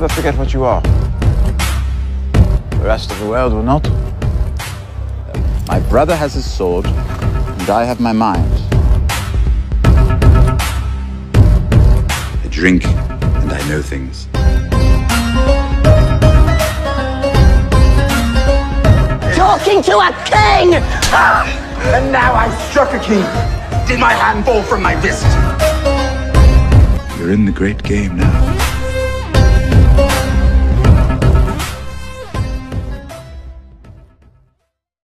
Never forget what you are. The rest of the world will not. My brother has his sword, and I have my mind. I drink, and I know things. Talking to a king! Ah! And now I've struck a king. Did my hand fall from my wrist? You're in the great game now.